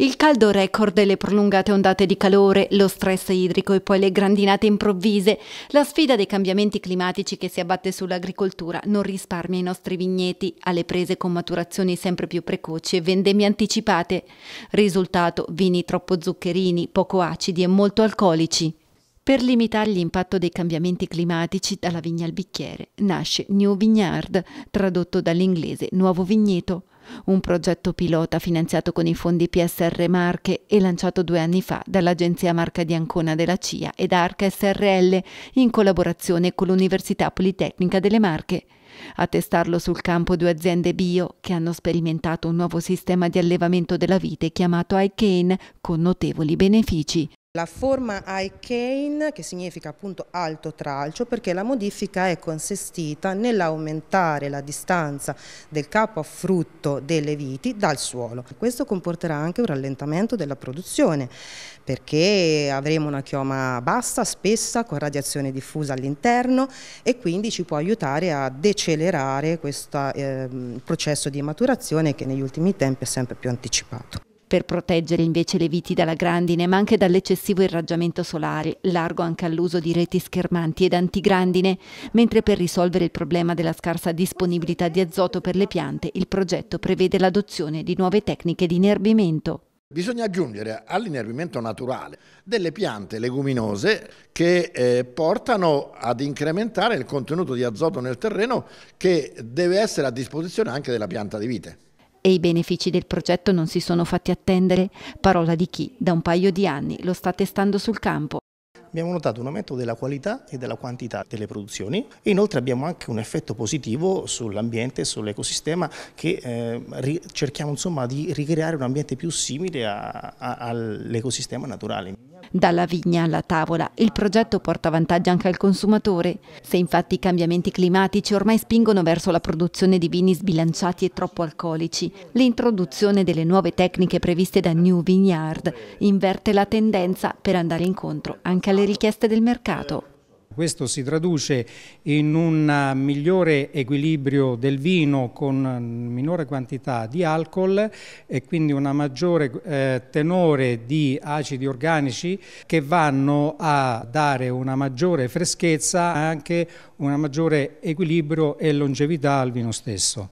Il caldo record le prolungate ondate di calore, lo stress idrico e poi le grandinate improvvise, la sfida dei cambiamenti climatici che si abbatte sull'agricoltura non risparmia i nostri vigneti alle prese con maturazioni sempre più precoci e vendemmie anticipate. Risultato, vini troppo zuccherini, poco acidi e molto alcolici. Per limitare l'impatto dei cambiamenti climatici dalla vigna al bicchiere nasce New Vineyard, tradotto dall'inglese nuovo vigneto un progetto pilota finanziato con i fondi PSR Marche e lanciato due anni fa dall'Agenzia Marca di Ancona della CIA ed Arca SRL in collaborazione con l'Università Politecnica delle Marche. A testarlo sul campo due aziende bio che hanno sperimentato un nuovo sistema di allevamento della vite chiamato iCane con notevoli benefici. La forma I-cane, che significa appunto alto tralcio, perché la modifica è consistita nell'aumentare la distanza del capo a frutto delle viti dal suolo. Questo comporterà anche un rallentamento della produzione, perché avremo una chioma bassa, spessa, con radiazione diffusa all'interno e quindi ci può aiutare a decelerare questo eh, processo di maturazione che negli ultimi tempi è sempre più anticipato per proteggere invece le viti dalla grandine, ma anche dall'eccessivo irraggiamento solare, largo anche all'uso di reti schermanti ed antigrandine, mentre per risolvere il problema della scarsa disponibilità di azoto per le piante, il progetto prevede l'adozione di nuove tecniche di inerbimento. Bisogna aggiungere all'inerbimento naturale delle piante leguminose che eh, portano ad incrementare il contenuto di azoto nel terreno che deve essere a disposizione anche della pianta di vite. E i benefici del progetto non si sono fatti attendere, parola di chi da un paio di anni lo sta testando sul campo. Abbiamo notato un aumento della qualità e della quantità delle produzioni e inoltre abbiamo anche un effetto positivo sull'ambiente e sull'ecosistema che eh, cerchiamo insomma, di ricreare un ambiente più simile all'ecosistema naturale. Dalla vigna alla tavola, il progetto porta vantaggi anche al consumatore. Se infatti i cambiamenti climatici ormai spingono verso la produzione di vini sbilanciati e troppo alcolici, l'introduzione delle nuove tecniche previste da New Vineyard inverte la tendenza per andare incontro anche alle richieste del mercato. Questo si traduce in un migliore equilibrio del vino con minore quantità di alcol e quindi un maggiore eh, tenore di acidi organici che vanno a dare una maggiore freschezza e anche un maggiore equilibrio e longevità al vino stesso.